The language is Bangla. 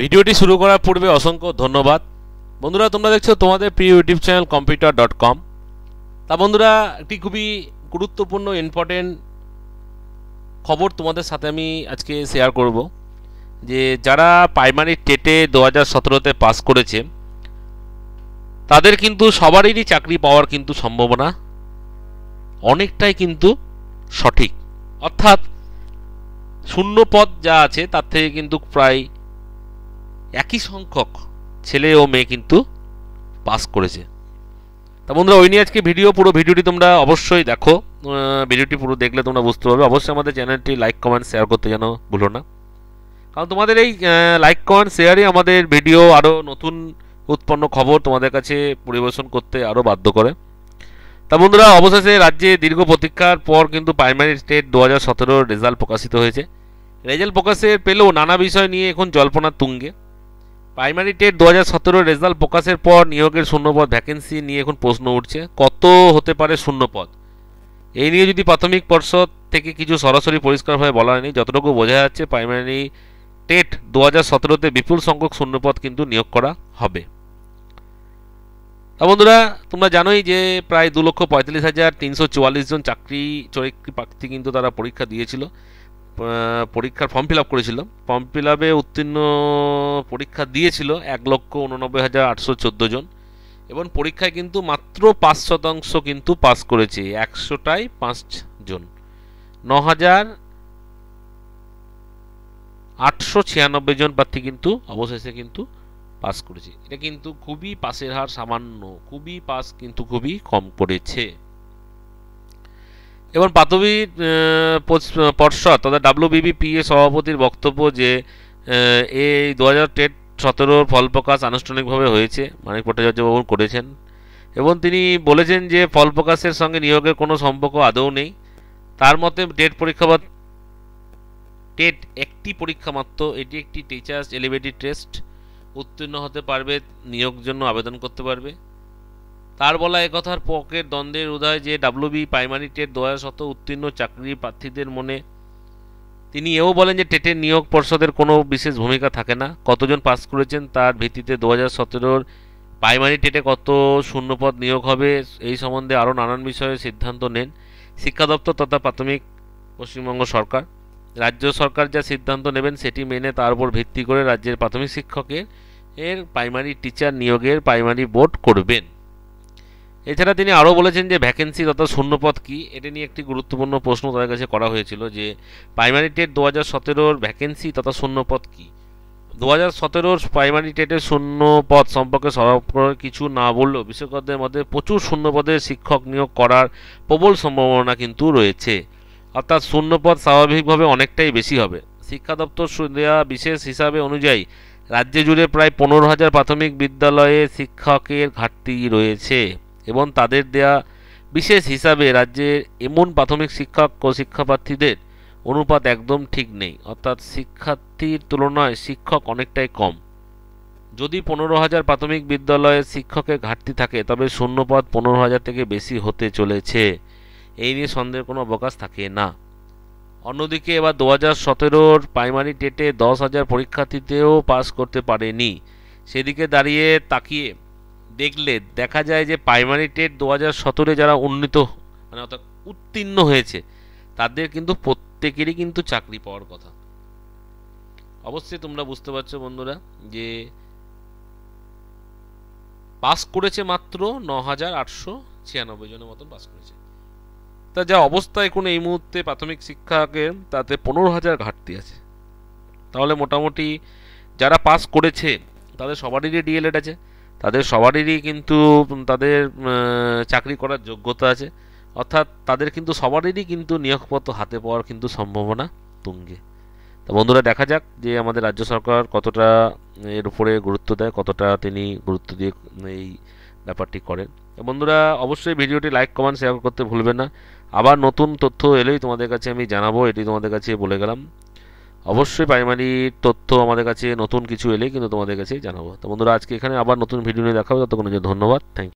ভিডিওটি শুরু করার পূর্বে অসংখ্য ধন্যবাদ। বন্ধুরা, তোমরা দেখছ তোমাদের প্রিয় YouTube channel computer dot com. তা বন্ধুরা, একটি খুবই গুরুত্বপূর্ণ ইম্পর্টেন্ট খবর তোমাদের সাথে আমি আজকে শেয়ার করব, যে যারা প্রাইমারি টেটে দু হাজার সতেরোতে পাস করেছে, তাদের কিন্তু সবারই চাকরি পাওয়ার কিন্তু সম্ভাবনা অনেকটাই কিন্তু সঠিক। অর্থাৎ শূন্য পদ যা আছে, তার থেকে কিন্তু প্রায় একই সংখ্যক ছেলে ও মেয়ে কিন্তু পাস করেছে। তা বন্ধুরা, ওই নিয়ে আজকে ভিডিও পুরো ভিডিওটি তোমরা অবশ্যই দেখো। ভিডিওটি পুরো দেখলে তোমরা বুঝতে পারবে। অবশ্যই আমাদের চ্যানেলটি লাইক কমেন্ট শেয়ার করতে যেন ভুলো না। কারণ তোমাদের এই লাইক কমেন্ট শেয়ারই আমাদের ভিডিও আরও নতুন উৎপন্ন খবর তোমাদের কাছে পরিবেশন করতে আরও বাধ্য করে। তা বন্ধুরা, অবশেষে রাজ্যে দীর্ঘ প্রতীক্ষার পর কিন্তু প্রাইমারি স্টেট দু হাজার রেজাল্ট প্রকাশিত হয়েছে। রেজাল্ট প্রকাশের পেলেও নানা বিষয় নিয়ে এখন জল্পনার তুঙ্গে। প্রাইমারি টেট দু হাজার সতেরোর রেজাল্ট প্রকাশের পর নিয়োগের শূন্যপদ ভ্যাকেন্সি নিয়ে এখন প্রশ্ন উঠছে। কত হতে পারে শূন্যপদ? এই নিয়ে যদি প্রাথমিক পর্ষদ থেকে কিছু সরাসরি পরিষ্কারভাবে বলা হয়নি যতটুকু বোঝা যাচ্ছে প্রাইমারি টেট দু হাজার সতেরোতে বিপুল সংখ্যক শূন্যপদ কিন্তু নিয়োগ করা হবে। তা বন্ধুরা, তোমরা জানোই যে প্রায় দু লক্ষ পঁয়তাল্লিশ হাজার তিনশো চুয়াল্লিশ জন চাকরি চরিত্রী প্রার্থী কিন্তু তারা পরীক্ষা দিয়েছিল। পরীক্ষার ফর্ম ফিল আপ করেছিল ফর্ম ফিল আপে উত্তীর্ণ পরীক্ষা দিয়েছিল এক লক্ষ উননব্বই হাজার আটশো চোদ্দ জন। এবং পরীক্ষায় কিন্তু মাত্র পাঁচ শতাংশ কিন্তু পাস করেছে একশোটাই পাঁচ জন। ন হাজার আটশো ছিয়ানব্বই জন প্রার্থী কিন্তু অবশেষে কিন্তু পাস করেছে। এটা কিন্তু খুবই পাসের হার সামান্য, খুবই পাস কিন্তু খুবই কম করেছে। এবং প্রাথমিক পর্ষদ তথা ডাব্লিউবিবিপিএ সভাপতির বক্তব্য যে এই দু হাজার টেট সতেরোর ফল প্রকাশ আনুষ্ঠানিকভাবে হয়েছে, মানিক ভট্টাচার্যবাবু করেছেন। এবং তিনি বলেছেন যে ফল প্রকাশের সঙ্গে নিয়োগের কোনো সম্পর্ক আদৌ নেই। তার মতে, টেট পরীক্ষা বা টেট একটি পরীক্ষা মাত্র, এটি একটি টিচার্স এলিভেটেড টেস্ট উত্তীর্ণ হতে পারবে নিয়োগ জন্য আবেদন করতে পারবে। তার বলা একথার পকের দ্বন্দ্বের উদয় যে ডাব্লিউবি প্রাইমারি টেট দু হাজার শত উত্তীর্ণ চাকরি প্রার্থীদের মনে। তিনি এও বলেন যে টেটের নিয়োগ পর্ষদের কোনো বিশেষ ভূমিকা থাকে না। কতজন পাস করেছেন তার ভিত্তিতে দু হাজার সতেরোর প্রাইমারি টেটে কত শূন্যপদ নিয়োগ হবে এই সম্বন্ধে আরও নানান বিষয়ে সিদ্ধান্ত নেন শিক্ষা দপ্তর তথা প্রাথমিক পশ্চিমবঙ্গ সরকার। রাজ্য সরকার যা সিদ্ধান্ত নেবেন সেটি মেনে তার উপর ভিত্তি করে রাজ্যের প্রাথমিক শিক্ষকের এর প্রাইমারি টিচার নিয়োগের প্রাইমারি বোর্ড করবেন। এছাড়া তিনি আরও বলেছেন যে ভ্যাকেন্সি তথা শূন্যপদ কী, এটা নিয়ে একটি গুরুত্বপূর্ণ প্রশ্ন তাদের কাছে করা হয়েছিল যে প্রাইমারি টেট দু হাজার সতেরোর ভ্যাকেন্সি তথা শূন্যপদ কী? দু হাজার সতেরোর প্রাইমারি টেটের শূন্যপদ সম্পর্কে সরকার কিছু না বললেও বিশেষজ্ঞদের মধ্যে প্রচুর শূন্যপদের শিক্ষক নিয়োগ করার প্রবল সম্ভাবনা কিন্তু রয়েছে। অর্থাৎ শূন্যপদ স্বাভাবিকভাবে অনেকটাই বেশি হবে। শিক্ষা দপ্তর দেওয়া বিশেষ হিসাবে অনুযায়ী রাজ্য জুড়ে প্রায় পনেরো হাজার প্রাথমিক বিদ্যালয়ে শিক্ষকের ঘাটতি রয়েছে। এবং তাদের দেয়া বিশেষ হিসাবে রাজ্যের এমন প্রাথমিক শিক্ষক ও শিক্ষাপ্রার্থীদের অনুপাত একদম ঠিক নেই। অর্থাৎ শিক্ষার্থীর তুলনায় শিক্ষক অনেকটাই কম। যদি পনেরো হাজার প্রাথমিক বিদ্যালয়ে শিক্ষকের ঘাটতি থাকে, তবে শূন্যপদ পনেরো হাজার থেকে বেশি হতে চলেছে। এই নিয়ে সন্দেহের কোনো অবকাশ থাকে না। অন্যদিকে এবার দু হাজার সতেরোর প্রাইমারি টেটে দশ হাজার পরীক্ষার্থীতেও পাস করতে পারেনি। সেদিকে দাঁড়িয়ে তাকিয়ে দেখলে দেখা যায় যে প্রাইমারি টেট দু হাজার সতেরো যারা উন্নীত মানে অর্থাৎ উত্তীর্ণ হয়েছে, তাদের কিন্তু প্রত্যেকেরই কিন্তু চাকরি পাওয়ার কথা। অবশ্যই তোমরা বুঝতে পারছ বন্ধুরা যে পাস করেছে মাত্র ন হাজার আটশো ছিয়ানব্বই জনের মতন পাস করেছে। তা যা অবস্থা এখন এই মুহূর্তে প্রাথমিক শিক্ষাকে তাতে পনেরো হাজার ঘাটতি আছে। তাহলে মোটামুটি যারা পাস করেছে, তাদের সবারই ডিএলএড আছে। তাদের সবারই কিন্তু, তাদের চাকরি করার যোগ্যতা আছে। অর্থাৎ তাদের কিন্তু সবারই কিন্তু নিয়োগপত্র হাতে পাওয়ার কিন্তু সম্ভাবনা তুঙ্গে। তো বন্ধুরা, দেখা যাক যে আমাদের রাজ্য সরকার কতটা এর উপরে গুরুত্ব দেয়, কতটা তিনি গুরুত্ব দিয়ে এই ব্যাপারটি করেন। বন্ধুরা, অবশ্যই ভিডিওটি লাইক, কমেন্ট, শেয়ার করতে ভুলবেন না। আবার নতুন তথ্য এলেই তোমাদের কাছে আমি জানাব, এটি তোমাদের কাছে বলে গেলাম। অবশ্যই প্রাইমারি তথ্য আমাদের কাছে নতুন কিছু এলেই কিন্তু তোমাদের কাছে জানাব। তো বন্ধুরা, আজকে এখানে আবার নতুন ভিডিও নিয়ে দেখাবো। কোনো ধন্যবাদ। থ্যাংক